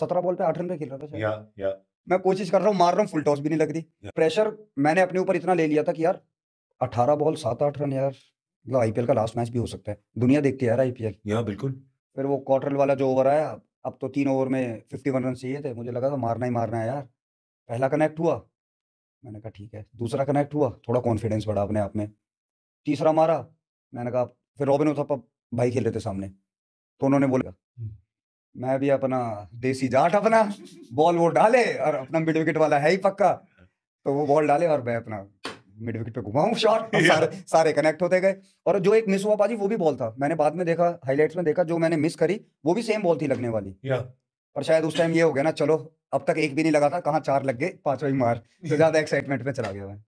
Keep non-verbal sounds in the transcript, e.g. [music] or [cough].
सत्रह बॉल पे आठ रन पे खेल रहा था या या। मैं कोशिश कर रहा हूँ मार रहा हूँ फुल टॉस भी नहीं लग रही। प्रेशर मैंने अपने ऊपर इतना ले लिया था कि यार अठारह बॉल सात आठ रन यार। मतलब आईपीएल का लास्ट मैच भी हो सकता है। दुनिया देखती है यार आईपीएल या बिल्कुल। फिर वो क्वार्टर वाला जो ओवर आया अब तो तीन ओवर में फिफ्टी वन रन चाहिए थे। मुझे लगा था मारना ही मारना है यार। पहला कनेक्ट हुआ। मैंने कहा ठीक है। दूसरा कनेक्ट हुआ। थोड़ा कॉन्फिडेंस बढ़ा अपने आप में। तीसरा मारा। मैंने कहा फिर रॉबिन उथप्पा भाई खेल रहे थे सामने। तो उन्होंने बोला हम्म। मैं भी अपना देसी जाट अपना बॉल वो डाले और अपना मिड विकेट वाला है ही पक्का। तो वो बॉल डाले और मैं अपना मिड विकेट पे घुमाऊं शॉट [laughs] सारे सारे कनेक्ट होते गए। और जो एक मिस हुआ पाजी वो भी बॉल था। मैंने बाद में देखा हाइलाइट्स में देखा जो मैंने मिस करी वो भी सेम बॉल थी लगने वाली। पर शायद उस टाइम ये हो गया ना चलो अब तक एक भी नहीं लगा था कहाँ चार लग गए पांचवा ही मार। तो [laughs] ज़्यादा एक्साइटमेंट में चला गया मैं।